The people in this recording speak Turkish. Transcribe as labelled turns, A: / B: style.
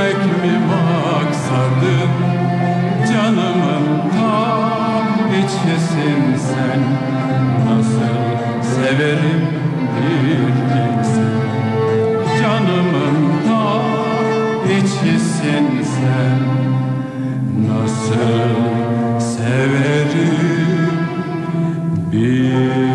A: üzmek mi maksadın? Canımın ta içisin sen. Nasıl severim bir bilsen Canımın ta içisin sen. Nasıl severim bir